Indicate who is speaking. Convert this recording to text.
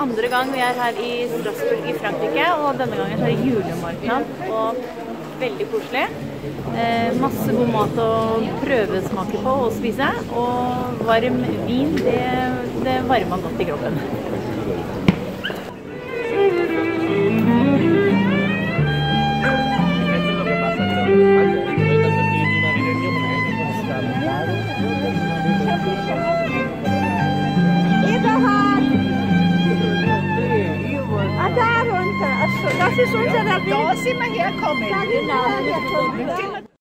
Speaker 1: Andre gang vi er her i Strasbourg i Frankrike, og denne gangen er det julemarked. Og veldig koselig. Eh, masse god mat å prøvesmake på og spise. Og varm vin, det, det varma godt i kroppen. Eberhard!
Speaker 2: Ah, da runter. Das ist unser Weg. Da sind wir herkommen.
Speaker 3: Ja, genau.